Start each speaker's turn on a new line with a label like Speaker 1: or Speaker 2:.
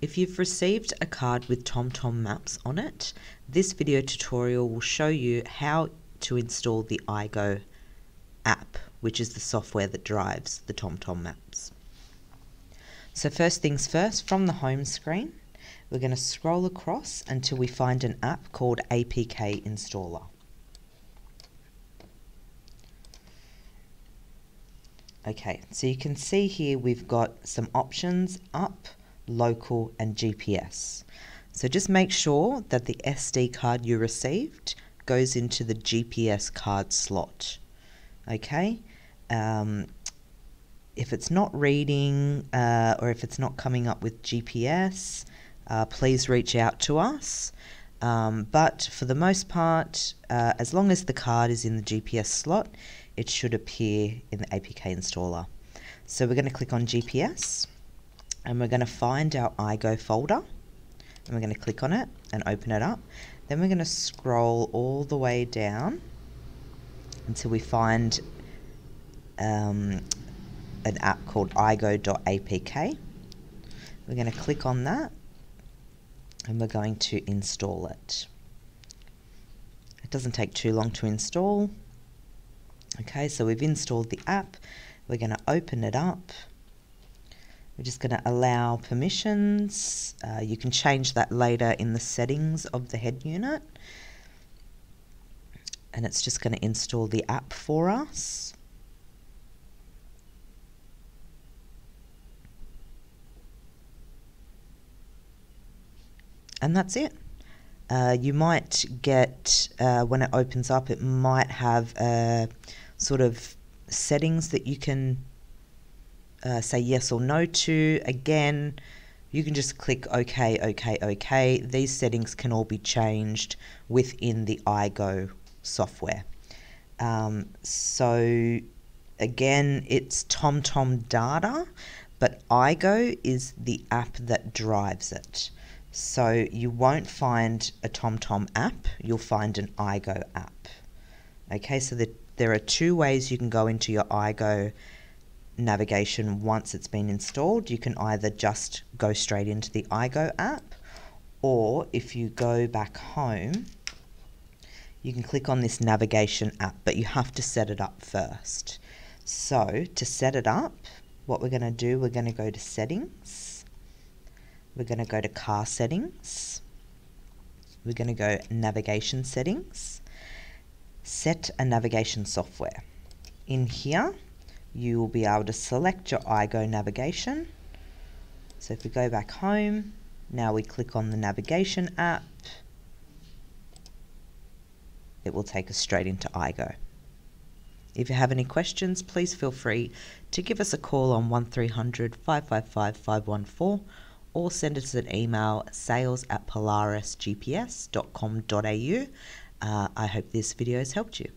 Speaker 1: If you've received a card with TomTom Maps on it, this video tutorial will show you how to install the iGo app, which is the software that drives the TomTom Maps. So first things first, from the home screen, we're going to scroll across until we find an app called APK Installer. Okay, so you can see here we've got some options up, local and GPS. So just make sure that the SD card you received goes into the GPS card slot. Okay, um, if it's not reading uh, or if it's not coming up with GPS, uh, please reach out to us. Um, but for the most part, uh, as long as the card is in the GPS slot, it should appear in the APK installer. So we're going to click on GPS and we're going to find our iGo folder and we're going to click on it and open it up. Then we're going to scroll all the way down until we find um, an app called igo.apk. We're going to click on that and we're going to install it. It doesn't take too long to install. Okay, so we've installed the app. We're going to open it up we're just going to allow permissions. Uh, you can change that later in the settings of the head unit. And it's just going to install the app for us. And that's it. Uh, you might get, uh, when it opens up, it might have uh, sort of settings that you can uh, say yes or no to. Again, you can just click OK, OK, OK. These settings can all be changed within the iGo software. Um, so again, it's TomTom data, but iGo is the app that drives it. So you won't find a TomTom app, you'll find an iGo app. Okay, so the, there are two ways you can go into your iGo navigation once it's been installed. You can either just go straight into the iGo app or if you go back home, you can click on this navigation app, but you have to set it up first. So to set it up, what we're going to do, we're going to go to settings. We're going to go to car settings. We're going to go navigation settings. Set a navigation software. In here, you will be able to select your iGo navigation. So if we go back home, now we click on the navigation app, it will take us straight into iGo. If you have any questions, please feel free to give us a call on 1300 555 514 or send us an email sales at polarisgps.com.au. Uh, I hope this video has helped you.